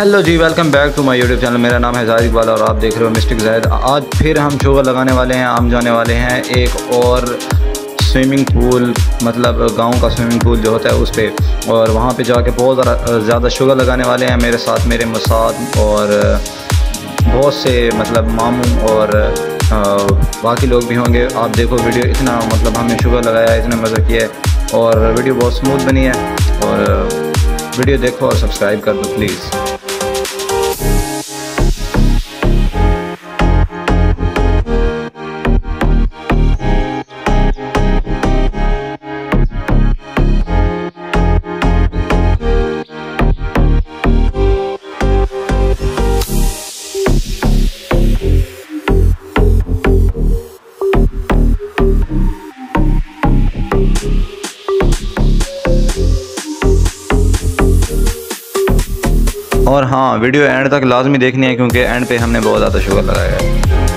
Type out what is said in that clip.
Hello ji welcome back to my YouTube channel मेरा नाम है ज़ाहिर इकबाल और आप देख रहे हो मिस्टिक जैद आज फिर हम शुगर लगाने वाले हैं, आम जाने वाले हैं एक और स्विमिंग पूल मतलब गाँव का स्विमिंग पूल जो होता है उस पर और वहाँ पे जाके बहुत ज़्यादा शुगर लगाने वाले हैं मेरे साथ, मेरे मसाद और बहुत से मतलब मामू और बाकी लोग भी होंगे। आप देखो वीडियो इतना मतलब हमने शुगर लगाया, इतना मज़ा किया है और वीडियो बहुत स्मूथ बनी है। और वीडियो देखो और सब्सक्राइब कर दो प्लीज़ और हाँ वीडियो एंड तक लाजमी देखनी है क्योंकि एंड पे हमने बहुत ज़्यादा शुगर लगाया है।